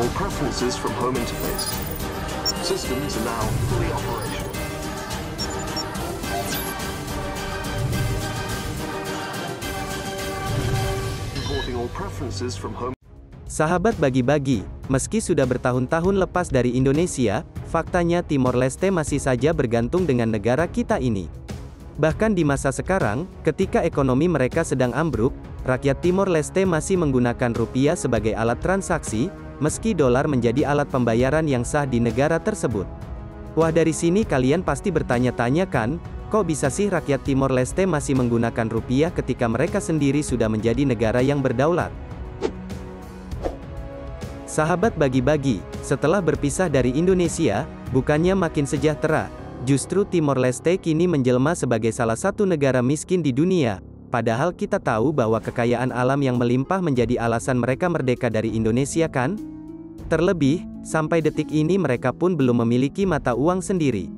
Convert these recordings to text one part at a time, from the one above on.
all preferences from home interface. Systems are now fully operational. Sahabat bagi-bagi, meski sudah bertahun-tahun lepas dari Indonesia, faktanya Timor Leste masih saja bergantung dengan negara kita ini. Bahkan di masa sekarang, ketika ekonomi mereka sedang ambruk, rakyat Timor Leste masih menggunakan rupiah sebagai alat transaksi, meski dolar menjadi alat pembayaran yang sah di negara tersebut. Wah dari sini kalian pasti bertanya-tanya kan, kok bisa sih rakyat Timor Leste masih menggunakan rupiah ketika mereka sendiri sudah menjadi negara yang berdaulat? Sahabat bagi-bagi, setelah berpisah dari Indonesia, bukannya makin sejahtera, justru Timor Leste kini menjelma sebagai salah satu negara miskin di dunia. Padahal kita tahu bahwa kekayaan alam yang melimpah menjadi alasan mereka merdeka dari Indonesia kan? Terlebih, sampai detik ini mereka pun belum memiliki mata uang sendiri.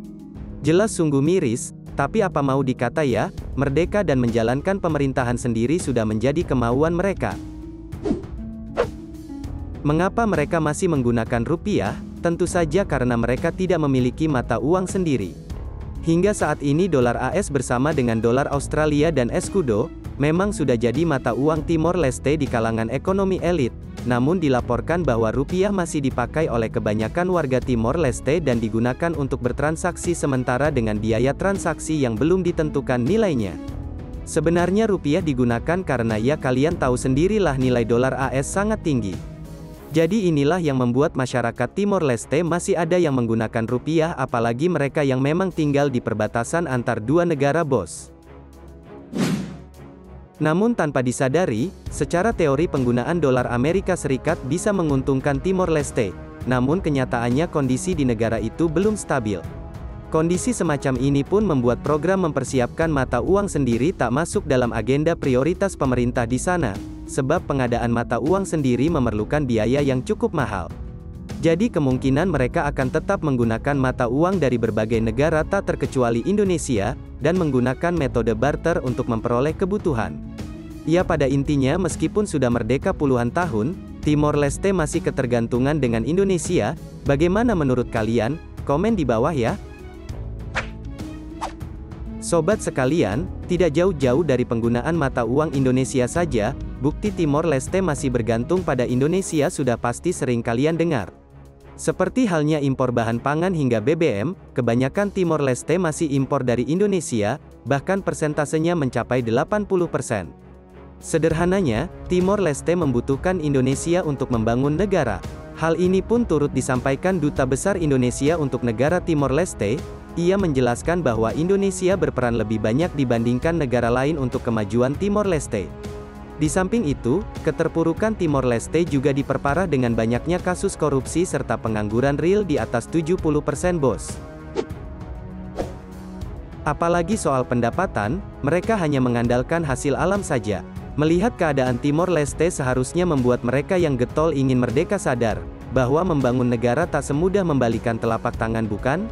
Jelas sungguh miris, tapi apa mau dikata ya, merdeka dan menjalankan pemerintahan sendiri sudah menjadi kemauan mereka. Mengapa mereka masih menggunakan rupiah? Tentu saja karena mereka tidak memiliki mata uang sendiri. Hingga saat ini dolar AS bersama dengan dolar Australia dan escudo, memang sudah jadi mata uang Timor Leste di kalangan ekonomi elit, namun dilaporkan bahwa rupiah masih dipakai oleh kebanyakan warga Timor Leste dan digunakan untuk bertransaksi sementara dengan biaya transaksi yang belum ditentukan nilainya. Sebenarnya rupiah digunakan karena ya kalian tahu sendirilah nilai dolar AS sangat tinggi. Jadi inilah yang membuat masyarakat Timor Leste masih ada yang menggunakan rupiah apalagi mereka yang memang tinggal di perbatasan antar dua negara bos. Namun tanpa disadari, secara teori penggunaan dolar Amerika Serikat bisa menguntungkan Timor Leste, namun kenyataannya kondisi di negara itu belum stabil. Kondisi semacam ini pun membuat program mempersiapkan mata uang sendiri tak masuk dalam agenda prioritas pemerintah di sana sebab pengadaan mata uang sendiri memerlukan biaya yang cukup mahal. Jadi kemungkinan mereka akan tetap menggunakan mata uang dari berbagai negara tak terkecuali Indonesia, dan menggunakan metode barter untuk memperoleh kebutuhan. Ya pada intinya meskipun sudah merdeka puluhan tahun, Timor Leste masih ketergantungan dengan Indonesia, bagaimana menurut kalian? Komen di bawah ya. Sobat sekalian, tidak jauh-jauh dari penggunaan mata uang Indonesia saja, bukti Timor Leste masih bergantung pada Indonesia sudah pasti sering kalian dengar. Seperti halnya impor bahan pangan hingga BBM, kebanyakan Timor Leste masih impor dari Indonesia, bahkan persentasenya mencapai 80%. Sederhananya, Timor Leste membutuhkan Indonesia untuk membangun negara. Hal ini pun turut disampaikan Duta Besar Indonesia untuk negara Timor Leste, ia menjelaskan bahwa Indonesia berperan lebih banyak dibandingkan negara lain untuk kemajuan Timor Leste. Di samping itu, keterpurukan Timor Leste juga diperparah dengan banyaknya kasus korupsi serta pengangguran real di atas 70% bos. Apalagi soal pendapatan, mereka hanya mengandalkan hasil alam saja. Melihat keadaan Timor Leste seharusnya membuat mereka yang getol ingin merdeka sadar, bahwa membangun negara tak semudah membalikan telapak tangan bukan?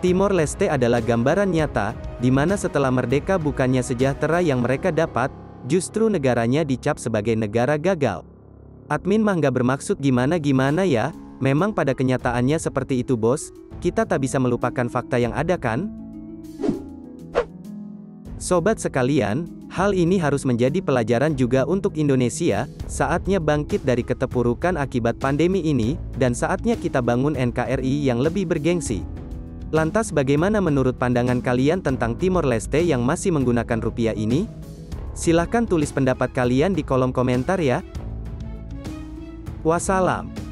Timor Leste adalah gambaran nyata, di mana setelah merdeka bukannya sejahtera yang mereka dapat, justru negaranya dicap sebagai negara gagal. Admin mah nggak bermaksud gimana-gimana ya, memang pada kenyataannya seperti itu bos, kita tak bisa melupakan fakta yang ada kan? Sobat sekalian, hal ini harus menjadi pelajaran juga untuk Indonesia, saatnya bangkit dari keterpurukan akibat pandemi ini, dan saatnya kita bangun NKRI yang lebih bergengsi. Lantas bagaimana menurut pandangan kalian tentang Timor Leste yang masih menggunakan rupiah ini? Silahkan tulis pendapat kalian di kolom komentar ya. Wassalam.